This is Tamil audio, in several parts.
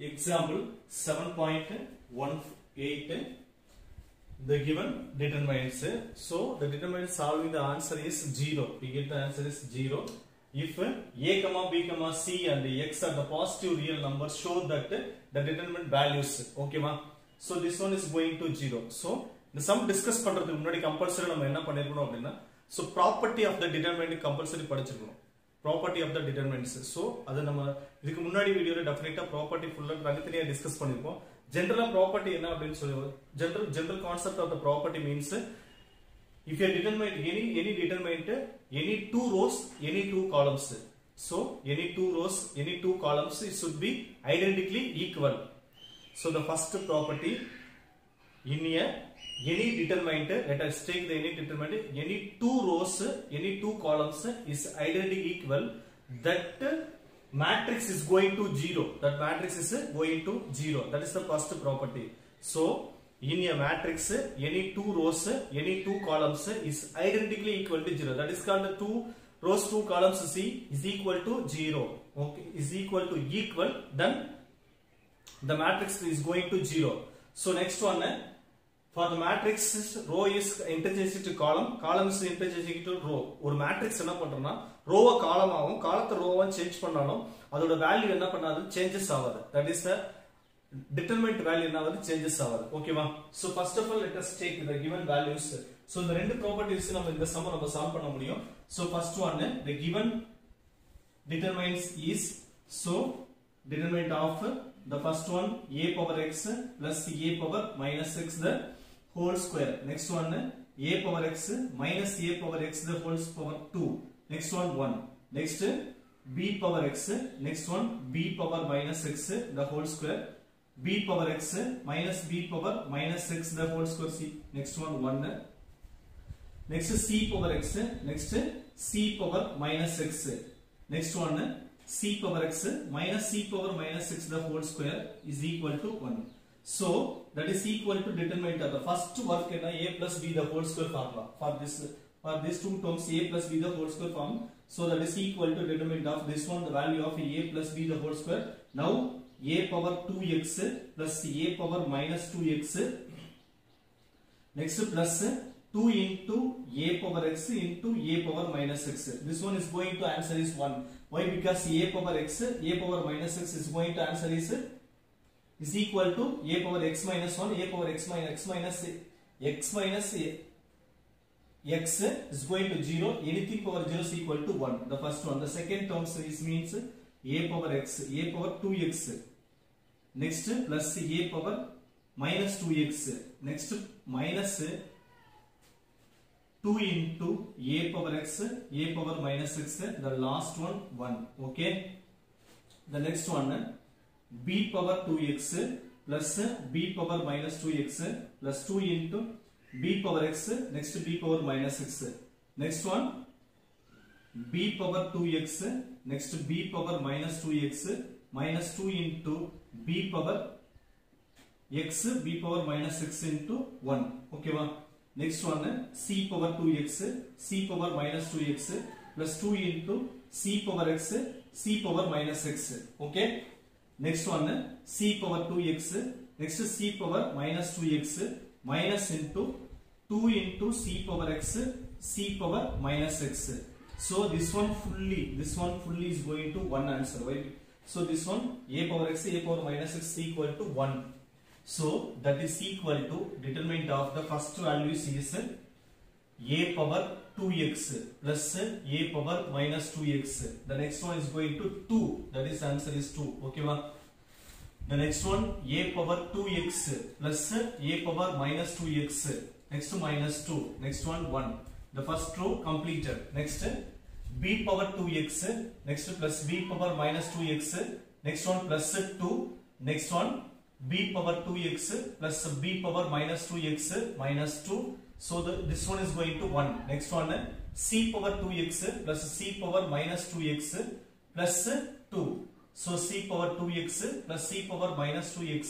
Example 7.18 the given determinants. So the determinant solving the answer is 0. We get the answer is 0. If a, comma b, comma c and x are the positive real numbers, show that the determinant values. Okay, ma? So this one is going to 0. So the sum discuss பண்றதுக்கு முன்னாடி கம்பல்சரி நம்ம என்ன பண்ணிருக்கணும் அப்படின்னா so property of the determinant compulsory படிச்சிருக்கணும் property of the determinants so அது நம்ம இதுக்கு முன்னாடி வீடியோல டெஃபினட்டா ப்ராப்பர்ட்டி ஃபுல்லா தனித்தனியா டிஸ்கஸ் பண்ணிருப்போம் ஜென்ரலா ப்ராப்பர்ட்டி என்ன அப்படின்னு சொல்லி general general concept of the property means if you determine any any determinant any two rows any two columns so any two rows any two columns it should be identically equal so the first property in a any determinant let us take the any determinant any two rows any two columns is identically equal that matrix is going to zero that matrix is going to zero that is the first property so in a matrix any two rows any two columns is identically equal to zero that is called the two rows two columns c is equal to zero okay is equal to equal then the matrix is going to zero so next one for the matrix row is interchanging to column column is interchanging to row. ஒரு மேட்ரிக்ஸ் என்ன பண்றோம்னா ரோவை காலமாகவும் காலத்தை ரோவா சேஞ்ச் பண்ணாலும் அதோட வேல்யூ என்ன பண்ணாது? சேஞ்சஸ் ஆகாது. That is the determinant value என்ன ஆகுது? சேஞ்சஸ் ஆகாது. ஓகேவா so first of all let us take the given values so இந்த ரெண்டு ப்ராப்பர்ட்டிஸ் நம்ம இந்த சம்ம நம்ம சால்வ் பண்ண முடியும். So first one the given determines is so determinant of the first one A power x plus A power minus X the whole square. Next one a power x minus a power x the whole power 2 next one 1 next b power x. Next one b power minus x the whole square. b power x minus b power minus x the whole square. C next one 1 next c power x. Next c power minus x. Next one c power x minus c power minus x the whole square is equal to 1 so that is equal to determinant of the first work in a plus b the whole square formula. For this for these two terms a plus b the whole square form. So that is equal to determinant of this one the value of a plus b the whole square. Now a power 2x plus a power minus 2x next plus 2 into a power x into a power minus x. This one is going to answer is 1 why? Because a power x a power minus x is going to answer is is equal to a power x minus 1 a power x minus x minus x minus x is going to 0 anything power 0 is equal to 1 the first one the second term is means a power x a power 2x next plus a power minus 2x next minus 2 into a power x a power minus x the last one 1 okay the next one b power 2x x plus b power minus two x plus two into b power x next b power minus x next one b power two x next b power minus two x minus two into b power x b power minus x into one ओकेवा next one c power two x c power minus two x plus two into c power x c power minus x okay next one c power 2x next c power minus 2x minus into 2 into c power x c power minus x. So this one fully this one fully is going to one answer right? So this one a power x a power minus x equal to 1 so that is equal to determinant of the first value is a power 2x plus a power minus 2x. The next one is going to 2. That is answer is 2. Okay, ma? The next one a power 2x plus a power minus 2x. Next minus 2. Next one 1. The first row completed. Next b power 2x. Next plus b power minus 2x. Next one plus 2. Next one b power 2x plus b power minus 2x minus 2 so the, this one is going to 1 next one c power 2x plus c power minus 2x plus 2 so c power 2x plus c power minus 2x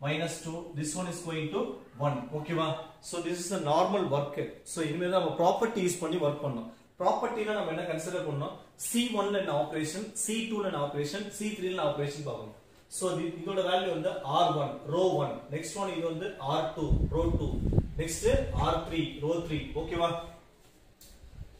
minus 2 this one is going to 1 okay va so this is the normal work so இனிமேல் நம்ம ப்ராப்பர்ட்டி யூஸ் பண்ணி ஒர்க் பண்ணோம் ப்ராப்பர்ட்டினா நம்ம என்ன கன்சிடர் பண்ணோம் C1 ல என்ன ஆபரேஷன் C2 ல என்ன ஆபரேஷன் C3 ல என்ன பார்க்கணும் சோ இதோட வேல்யூ வந்து r1 ரோ 1 நெக்ஸ்ட் ஒன் இது வந்து r2 row 2 next r3 row 3 ஓகேவா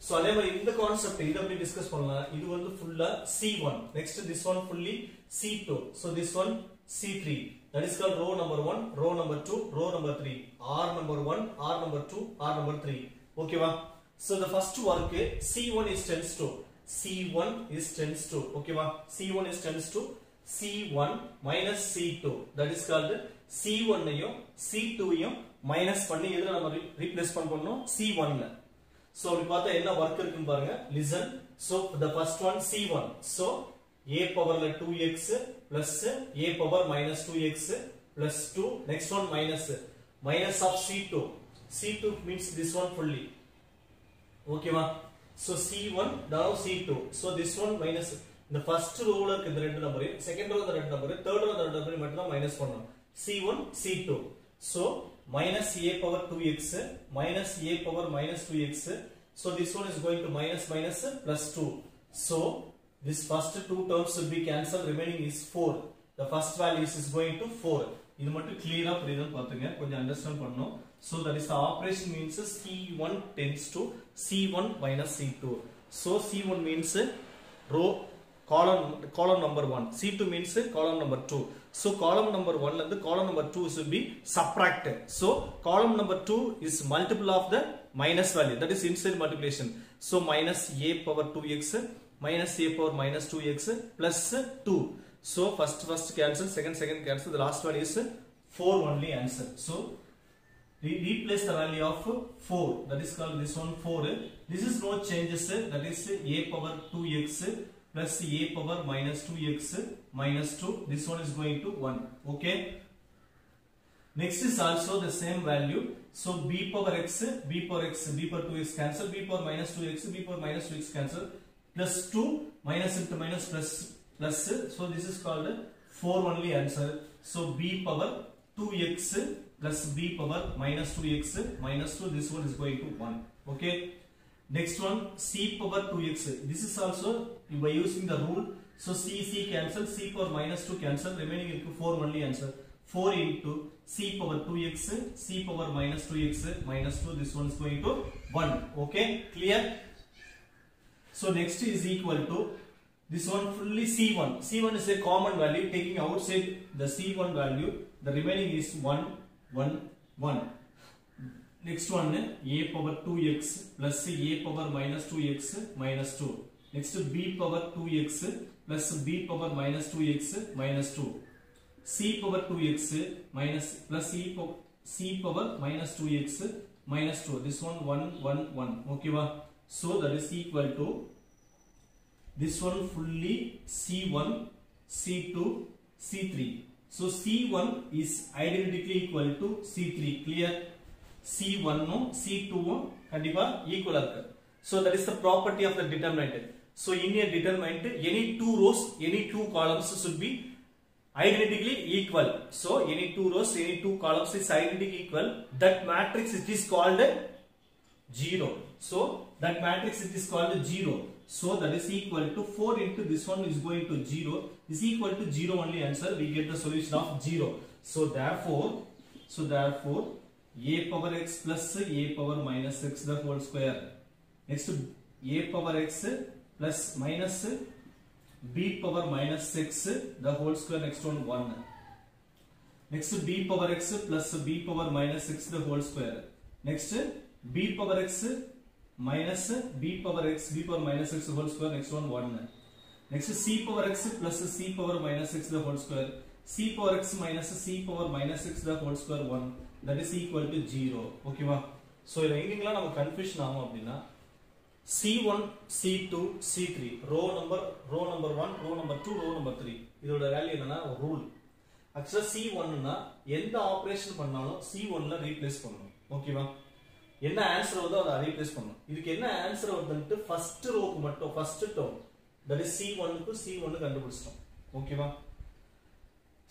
சோ அதே மாதிரி இந்த கான்செப்ட் இத எப்படி டிஸ்கஸ் பண்ணலாம் இது வந்து ஃபுல்லா C1 next this one fully C2 so this one C3 that is called row number 1 row number 2 row number 3 r number 1 r number 2 r number 3 ஓகேவா so the first work C1 is tends to C1 is tends to ஓகேவா C1 is tends to C1 minus C2 that is called C1 ஐயும் C2 ஐயும் minus பண்ணி எதில் நம்ம replace பண்ணும் C1 so சோ அப்படி பார்த்தா என்ன work இருக்கும் பாருங்க listen so the first one C1 so a பவர்ல 2x plus a power minus 2x plus 2 next one minus minus of C2 C2 means this one fully okay ஓகேவா so C1 now C2 so this one minus minus இந்த ஃபர்ஸ்ட் ரோல இருக்கு இந்த ரெண்டு நம்பர் செகண்ட் ரோல இந்த ரெண்டு நம்பர் தேர்ட் ரோல இந்த ரெண்டு நம்பர் மட்டும் தான் மைனஸ் பண்ணணும் C1 C2 so minus a power 2x minus a power minus 2x so this one is going to minus minus plus 2 so this first two terms will be cancelled remaining is 4 the first value is going to 4 இது மட்டும் clear up புரியுதுன்னு பார்த்துங்க கொஞ்சம் அண்டர்ஸ்டாண்ட் பண்ணணும் so that is the operation means c1 tends to c1 minus c2 so c1 means row column column number 1 c2 means column number 2 so column number 1 and the column number 2 should be subtracted. So column number 2 is multiple of the minus value. That is inside multiplication. So minus a power 2x minus a power minus 2x plus 2 so first first cancel second second cancel. The last one is 4 only answer. So we replace the value of 4 that is called this one 4 this is no changes. That is a power 2x plus a power minus 2x minus 2 this one is going to 1 okay? Next is also the same value. So b power x b power x b power 2x cancel b power minus 2x b power minus 2x cancel plus 2 minus into minus plus plus. So this is called 4 only answer. So b power 2x plus b power minus 2x minus 2 this one is going to 1 okay next one c power 2x this is also by using the rule so c c cancel c power minus 2 cancel remaining into 4 only answer. 4 into c power 2x c power minus 2x minus 2 this one is going to 1 okay clear? So next is equal to this one fully c1 c1 is a common value taking outside the c1 value the remaining is 1 1 1 next one a power two x plus a power minus two x minus two next b power two x plus b power minus two x minus two c power two x minus plus c power minus two x minus two this one one one one. ओकेवा so, that is equal to this one fully c1 c2 c3 so c1 is identically equal to c3 clear? c1 ம் c2 ம் கண்டிப்பா ஈக்குவலா இருக்கு so that is the property of the determinant so in a determinant any two rows any two columns should be identically equal so any two rows any two columns is identically equal that matrix it is called zero so that matrix it is called zero so that is equal to 4 into this one is going to 0 is equal to 0 only answer we get the solution of 0 so therefore so therefore a power x plus a power minus x the whole square next a power x plus minus b power minus six the whole square next one one next b power x plus b power minus six the whole square next b power x minus b power x b power minus x whole square next one one next c power x plus c power minus x the whole square c power x minus c power minus x the whole square one 1 that is equal to 0 ஓகேவா ஸோ இதில் எங்கெங்கலாம் நம்ம கன்ஃபியூஷன் ஆகும் அப்படின்னா C1, C2, C3 row number row number one row number two row number three இதோட வேல்யூ என்னன்னா ரூல் ஆக்சுவலா C1 னா எந்த ஆப்ரேஷன் பண்ணாலும் சி ஒன்ல ரீப்ளேஸ் பண்ணணும். ஓகேவா என்ன ஆன்சர் வருதோ அதை ரீப்ளேஸ் பண்ணணும். இதுக்கு என்ன ஆன்சர் வருதுன்ட்டு ஃபர்ஸ்ட் ரோக்கு மட்டும் first term that is C1 C C1 கண்டுபிடிச்சிட்டோம். ஓகேவா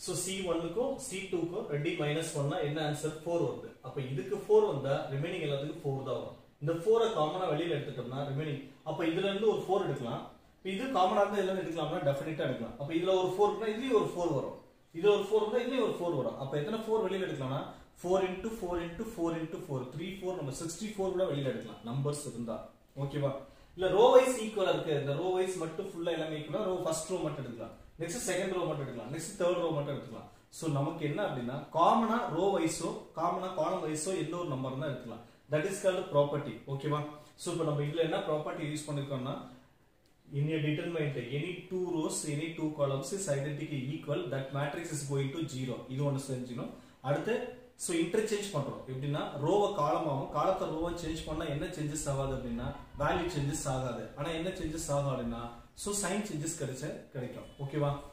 ஸோ C1 ஒன்னுக்கும் C2 டூக்கும் ரெடி மைனஸ் பண்ணா என்ன ஆன்சர் 4 வருது. அப்போ இதுக்கு 4 வந்தா ரிமைனிங் எல்லாத்துக்கும் 4 தான் வரும். இந்த 4 காமனா வெளியில எடுத்துட்டோம்னா ரிமைனிங் அப்போ இதுல இருந்து ஒரு 4 எடுக்கலாம். இது காமனா இருந்தா எல்லாம் எடுக்கலாம்னா டெஃபினட்டா எடுக்கலாம். அப்போ இதுல ஒரு 4 இருக்குன்னா இதுலயும் ஒரு 4 வரும். இது ஒரு ஃபோர் இருந்தா இதுலயும் ஒரு ஃபோர் வரும். அப்ப எத்தனை ஃபோர் வெளியில எடுக்கலாம்னா? Four into four into four into four three four நம்ம சிக்ஸ்டி ஃபோர் கூட வெளியில எடுக்கலாம். நம்பர்ஸ் இருந்தா. ஓகேவா இல்ல ரோ வைஸ் ஈக்குவலா இருக்கு. இந்த ரோ வைஸ் மட்டும் ஃபுல்லா எல்லாமே ஈக்குவலா ரோ ஃபர்ஸ்ட் ரோ மட்டும் எடுக்கலாம். நெக்ஸ்ட் செகண்ட் ரோ மட்டும் எடுக்கலாம். நெக்ஸ்ட் தேர்ட் ரோ மட்டும் எடுத்துக்கலாம். ஸோ நமக்கு என்ன அப்படின்னா காமனா ரோ வைஸோ காமனா காலம் வைஸோ எந்த ஒரு நம்பர் தான் எடுக்கலாம் தட் இஸ் கால்டு ப்ராப்பர்ட்டி ஓகேவா ஸோ இப்போ நம்ம இதுல என்ன ப்ராப்பர்ட்டி யூஸ் பண்ணிருக்கோம்னா in a determinant any two rows any two columns is identically equal that matrix is going to இது ஒன்று செஞ்சுக்கணும் அடுத்து ஸோ இன்டர்சேஞ்ச் பண்ணுறோம் எப்படின்னா ரோவை காலமாகும் காலத்தை ரோவை சேஞ்ச் பண்ணால் என்ன சேஞ்சஸ் ஆகாது அப்படின்னா வேல்யூ சேஞ்சஸ் ஆகாது. ஆனால் என்ன சேஞ்சஸ் ஆகும் அப்படின்னா So science is this correct, correct. Okay, wow.